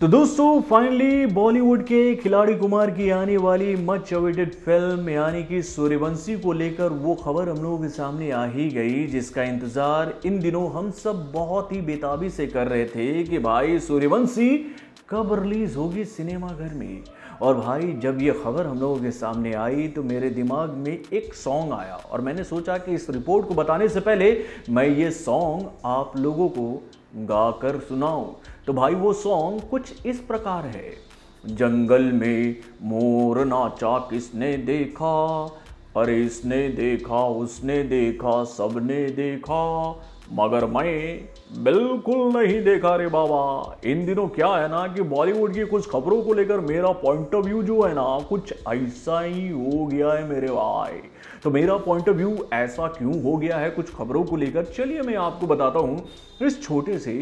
तो दोस्तों फाइनली बॉलीवुड के खिलाड़ी कुमार की आने वाली मच अवेटेड फ़िल्म यानी कि सूर्यवंशी को लेकर वो खबर हम लोगों के सामने आ ही गई, जिसका इंतज़ार इन दिनों हम सब बहुत ही बेताबी से कर रहे थे कि भाई सूर्यवंशी कब रिलीज़ होगी सिनेमा घर में। और भाई, जब ये खबर हम लोगों के सामने आई तो मेरे दिमाग में एक सॉन्ग आया और मैंने सोचा कि इस रिपोर्ट को बताने से पहले मैं ये सॉन्ग आप लोगों को गाकर सुनाऊं। तो भाई वो सॉन्ग कुछ इस प्रकार है। जंगल में मोर नाचा किसने देखा? अरे इसने देखा, उसने देखा, सबने देखा। मगर मैं बिल्कुल नहीं देखा रे बाबा। इन दिनों क्या है ना कि बॉलीवुड की कुछ खबरों को लेकर मेरा पॉइंट ऑफ़ व्यू जो है ना, कुछ ऐसा ही हो गया है मेरे भाई। तो मेरा पॉइंट ऑफ़ व्यू ऐसा क्यों हो गया है कुछ खबरों को लेकर? चलिए मैं आपको बताता हूँ इस छोटे से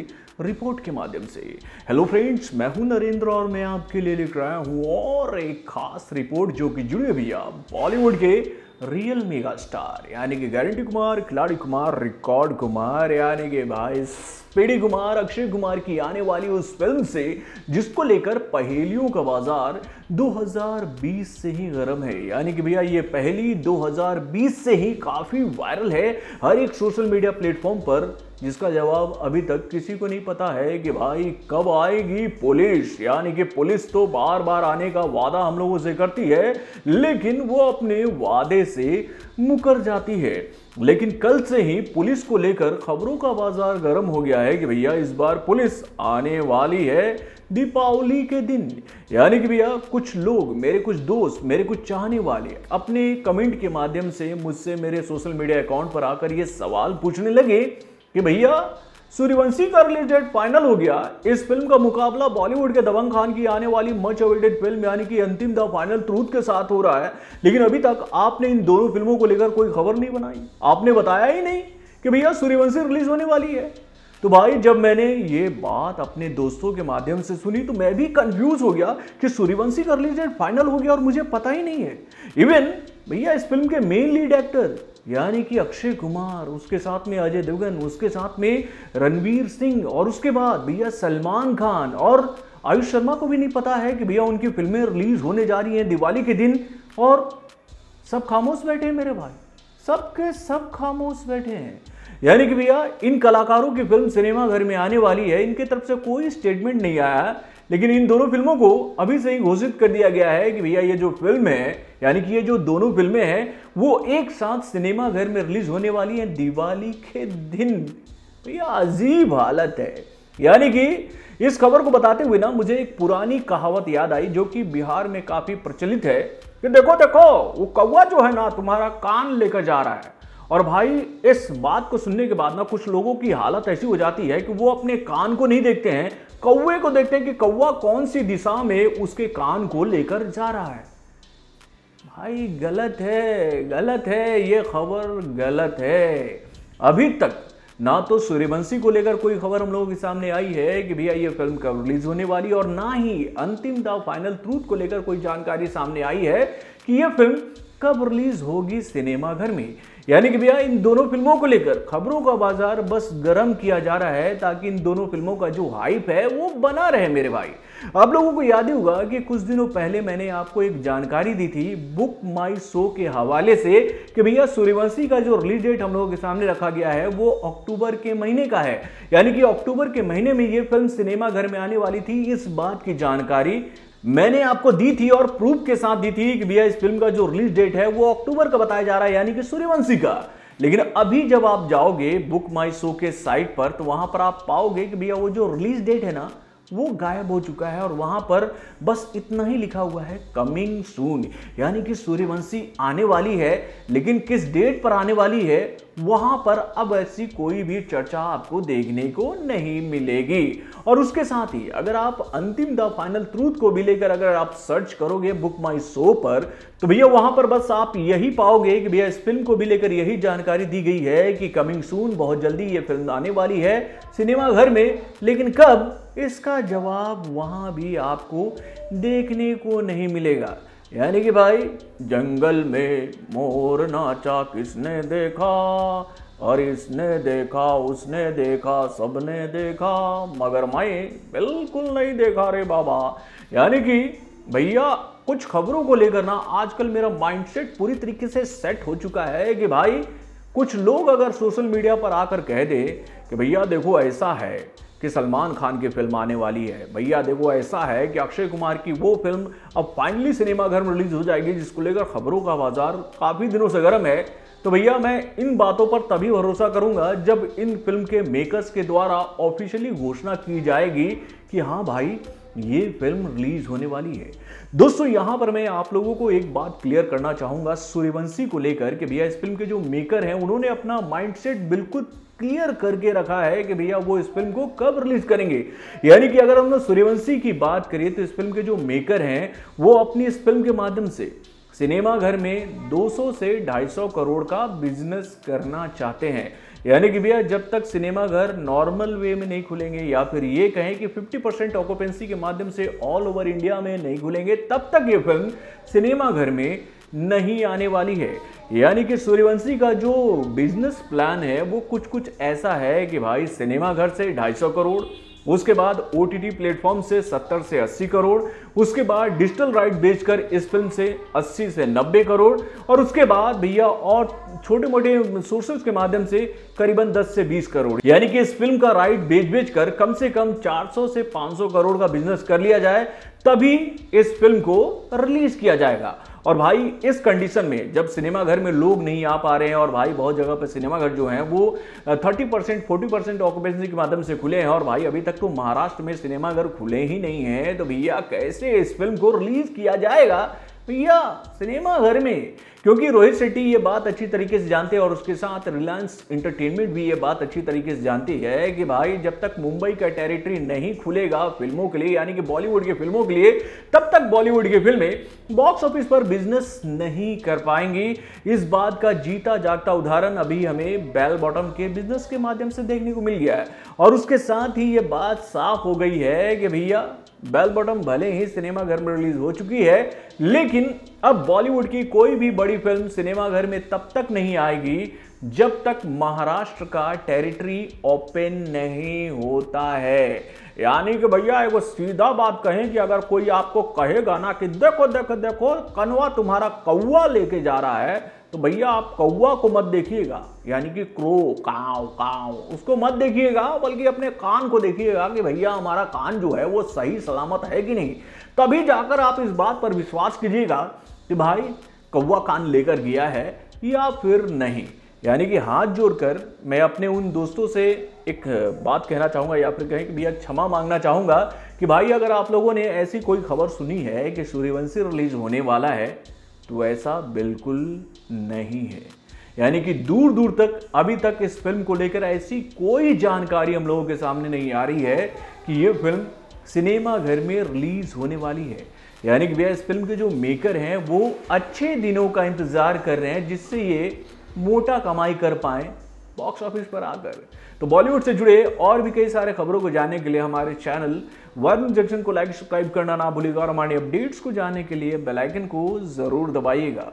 रिपोर्ट के माध्यम से। हेलो फ्रेंड्स मैं हूँ नरेंद्र और मैं आपके लिए लेकर आया हूँ और एक खास रिपोर्ट जो कि जुड़े भैया बॉलीवुड के रियल मेगा स्टार यानी कि गारंटी कुमार खिलाड़ी कुमार रिकॉर्ड कुमार यानी कि भाई स्पीडी कुमार अक्षय कुमार की आने वाली उस फ़िल्म से, जिसको लेकर पहेलियों का बाज़ार 2020 से ही गर्म है। यानी कि भैया, ये पहली 2020 से ही काफ़ी वायरल है हर एक सोशल मीडिया प्लेटफॉर्म पर, जिसका जवाब अभी तक किसी को नहीं पता है कि भाई कब आएगी पुलिस। यानी कि पुलिस तो बार बार आने का वादा हम लोगों से करती है, लेकिन वो अपने वादे से मुकर जाती है। लेकिन कल से ही पुलिस को लेकर खबरों का बाज़ार गर्म हो गया है कि भैया इस बार पुलिस आने वाली है दीपावली के दिन। यानी कि भैया कुछ लोग, मेरे कुछ दोस्त, मेरे कुछ चाहने वाले अपने कमेंट के माध्यम से मुझसे मेरे सोशल मीडिया अकाउंट पर आकर ये सवाल पूछने लगे कि भैया सूर्यवंशी का रिलीज़ डेट फाइनल हो गया। इस फ़िल्म का मुकाबला बॉलीवुड के दबंग खान की आने वाली मच अवेटेड फ़िल्म यानी कि अंतिम द फाइनल ट्रूथ के साथ हो रहा है। लेकिन अभी तक आपने इन दोनों फ़िल्मों को लेकर कोई खबर नहीं बनाई। आपने बताया ही नहीं कि भैया सूर्यवंशी रिलीज़ होने वाली है। तो भाई, जब मैंने ये बात अपने दोस्तों के माध्यम से सुनी तो मैं भी कंफ्यूज हो गया कि सूर्यवंशी का रिलीज़ फाइनल हो गया और मुझे पता ही नहीं है। इवन भैया, इस फ़िल्म के मेन लीड एक्टर यानी कि अक्षय कुमार, उसके साथ में अजय देवगन, उसके साथ में रणवीर सिंह और उसके बाद भैया सलमान खान और आयुष शर्मा को भी नहीं पता है कि भैया उनकी फ़िल्में रिलीज़ होने जा रही हैं दिवाली के दिन। और सब खामोश बैठे हैं मेरे भाई, सबके सब खामोश बैठे हैं। यानी कि भैया, इन कलाकारों की फ़िल्म सिनेमा घर में आने वाली है, इनके तरफ़ से कोई स्टेटमेंट नहीं आया, लेकिन इन दोनों फ़िल्मों को अभी से ही घोषित कर दिया गया है कि भैया, ये जो फ़िल्म है, यानी कि ये जो दोनों फ़िल्में हैं, वो एक साथ सिनेमा घर में रिलीज़ होने वाली हैं दिवाली के दिन। भैया, अजीब हालत है। यानी कि इस खबर को बताते हुए ना, मुझे एक पुरानी कहावत याद आई, जो कि बिहार में काफ़ी प्रचलित है। कि देखो देखो, वो कौवा जो है ना, तुम्हारा कान लेकर जा रहा है। और भाई, इस बात को सुनने के बाद ना कुछ लोगों की हालत ऐसी हो जाती है कि वो अपने कान को नहीं देखते हैं, कौवे को देखते हैं कि कौवा कौन सी दिशा में उसके कान को लेकर जा रहा है। भाई, गलत है गलत है, ये खबर गलत है। अभी तक ना तो सूर्यवंशी को लेकर कोई खबर हम लोगों के सामने आई है कि भैया ये फ़िल्म कब रिलीज़ होने वाली और ना ही अंतिम द फाइनल ट्रूथ को लेकर कोई जानकारी सामने आई है कि यह फ़िल्म कब रिलीज़ होगी सिनेमा घर में? यानी कि भैया, इन दोनों फ़िल्मों को लेकर खबरों का बाज़ार बस गर्म किया जा रहा है ताकि इन दोनों फ़िल्मों का जो हाइप है, वो बना रहे मेरे भाई। आप लोगों को याद ही होगा कि कुछ दिनों पहले मैंने आपको एक जानकारी दी थी बुक माई शो के हवाले से कि भैया, सूर्यवंशी का जो रिलीज़ डेट हम लोगों के सामने रखा गया है, वो अक्टूबर के महीने का है। यानी कि अक्टूबर के महीने में ये फ़िल्म सिनेमाघर में आने वाली थी। इस बात की जानकारी मैंने आपको दी थी और प्रूफ के साथ दी थी कि भैया इस फ़िल्म का जो रिलीज़ डेट है वो अक्टूबर का बताया जा रहा है, यानी कि सूर्यवंशी का। लेकिन अभी जब आप जाओगे, बुक माई शो के साइट पर तो वहाँ पर आप पाओगे कि भैया वो जो रिलीज़ डेट है ना वो गायब हो चुका है और वहाँ पर बस इतना ही लिखा हुआ है कमिंग सून यानी कि सूर्यवंशी आने वाली है, लेकिन किस डेट पर आने वाली है, वहाँ पर अब ऐसी कोई भी चर्चा आपको देखने को नहीं मिलेगी। और उसके साथ ही, अगर आप अंतिम द फाइनल ट्रूथ को भी लेकर अगर आप सर्च करोगे बुक माई शो पर तो भैया वहाँ पर बस आप यही पाओगे कि भैया इस फ़िल्म को भी लेकर यही जानकारी दी गई है कि कमिंग सून बहुत जल्दी ये फ़िल्म आने वाली है सिनेमा घर में, लेकिन कब? इसका जवाब वहाँ भी आपको देखने को नहीं मिलेगा। यानी कि भाई, जंगल में मोर नाचा किसने देखा? और इसने देखा, उसने देखा, सबने देखा मगर मैं बिल्कुल नहीं देखा रे बाबा। यानी कि भैया, कुछ खबरों को लेकर ना आजकल मेरा माइंडसेट पूरी तरीके से सेट हो चुका है कि भाई, कुछ लोग अगर सोशल मीडिया पर आकर कह दे कि भैया, देखो ऐसा है कि सलमान खान की फ़िल्म आने वाली है। भैया, देखो, ऐसा है कि अक्षय कुमार की वो फ़िल्म अब फाइनली सिनेमाघर में रिलीज़ हो जाएगी, जिसको लेकर खबरों का बाज़ार काफ़ी दिनों से गर्म है। तो भैया, मैं इन बातों पर तभी भरोसा करूँगा जब इन फ़िल्म के मेकर्स के द्वारा ऑफिशियली घोषणा की जाएगी कि हाँ भाई ये फ़िल्म रिलीज़ होने वाली है। दोस्तों, यहाँ पर मैं आप लोगों को एक बात क्लियर करना चाहूँगा सूर्यवंशी को लेकर कि भैया इस फ़िल्म के जो मेकर हैं, उन्होंने अपना माइंडसेट बिल्कुल क्लियर करके रखा है कि भैया वो इस फ़िल्म को कब रिलीज़ करेंगे। यानी कि अगर हम लोग सूर्यवंशी की बात करें तो इस फ़िल्म के जो मेकर हैं, वो अपनी इस फ़िल्म के माध्यम से सिनेमा घर में 200 से 250 करोड़ का बिज़नेस करना चाहते हैं। यानी कि भैया, जब तक सिनेमा घर नॉर्मल वे में नहीं खुलेंगे या फिर ये कहें कि 50 परसेंट ऑक्यूपेंसी के माध्यम से ऑल ओवर इंडिया में नहीं खुलेंगे, तब तक ये फ़िल्म सिनेमा घर में नहीं आने वाली है। यानी कि सूर्यवंशी का जो बिज़नेस प्लान है, वो कुछ कुछ ऐसा है कि भाई, सिनेमा घर से 250 करोड़, उसके बाद ओ टी प्लेटफॉर्म से 70 से 80 करोड़, उसके बाद डिजिटल राइट बेचकर इस फ़िल्म से 80 से 90 करोड़, और उसके बाद भैया, और छोटे मोटे सोर्सेज के माध्यम से करीबन 10 से 20 करोड़। यानी कि इस फ़िल्म का राइट बेच बेच कर कम से कम 400 से 500 करोड़ का बिज़नेस कर लिया जाए, तभी इस फ़िल्म को रिलीज़ किया जाएगा। और भाई, इस कंडीशन में, जब सिनेमा घर में लोग नहीं आ पा रहे हैं और भाई, बहुत जगह पर सिनेमा घर जो हैं, वो 30 परसेंट फोर्टी परसेंट ऑक्यूपेंसी के माध्यम से खुले हैं और भाई, अभी तक तो महाराष्ट्र में सिनेमा घर खुले ही नहीं है। तो भैया, कैसे इस फ़िल्म को रिलीज़ किया जाएगा? भैया सिनेमा घर में क्योंकि रोहित शेट्टी ये बात अच्छी तरीके से जानते हैं और उसके साथ रिलायंस इंटरटेनमेंट भी ये बात अच्छी तरीके से जानती है कि भाई, जब तक मुंबई का टेरिटरी नहीं खुलेगा फ़िल्मों के लिए, यानी कि बॉलीवुड की फ़िल्मों के लिए, तब तक बॉलीवुड की फ़िल्में बॉक्स ऑफ़िस पर बिज़नेस नहीं कर पाएँगी। इस बात का जीता जागता उदाहरण अभी हमें बेल बॉटम के बिज़नेस के माध्यम से देखने को मिल गया है। और उसके साथ ही ये बात साफ़ हो गई है कि भैया बेल बॉटम भले ही सिनेमा घर में रिलीज़ हो चुकी है, लेकिन अब बॉलीवुड की कोई भी बड़ी फ़िल्म सिनेमाघर में तब तक नहीं आएगी जब तक महाराष्ट्र का टेरिटरी ओपन नहीं होता है। यानी कि भैया एक सीधा बात कहें कि अगर कोई आपको कहेगा ना कि देखो देखो देखो, कनवा तुम्हारा कौआ लेके जा रहा है तो भैया आप कौआ को मत देखिएगा। यानी कि क्रो, काव काव, उसको मत देखिएगा, बल्कि अपने कान को देखिएगा कि भैया, हमारा कान जो है वो सही, सलामत है कि नहीं। तभी जाकर आप इस बात पर विश्वास कीजिएगा कि भाई कौआ कान लेकर गया है या फिर नहीं? यानी कि हाथ जोड़कर मैं अपने उन दोस्तों से एक बात कहना चाहूँगा या फिर कहें कि भैया क्षमा मांगना चाहूँगा कि भाई, अगर आप लोगों ने ऐसी कोई खबर सुनी है कि सूर्यवंशी रिलीज़ होने वाला है तो ऐसा बिल्कुल नहीं है। यानी कि दूर दूर तक, अभी तक इस फ़िल्म को लेकर ऐसी कोई जानकारी हम लोगों के सामने नहीं आ रही है कि ये फ़िल्म सिनेमा घर में रिलीज़ होने वाली है। यानी कि भैया, इस फ़िल्म के जो मेकर हैं, वो अच्छे दिनों का इंतज़ार कर रहे हैं जिससे ये मोटा कमाई कर पाए बॉक्स ऑफ़िस पर आकर। तो बॉलीवुड से जुड़े और भी कई सारे खबरों को जानने के लिए हमारे चैनल वर्न जंक्शन को लाइक सब्सक्राइब करना ना भूलिएगा और हमारे अपडेट्स को जानने के लिए बेलाइकन को ज़रूर दबाइएगा।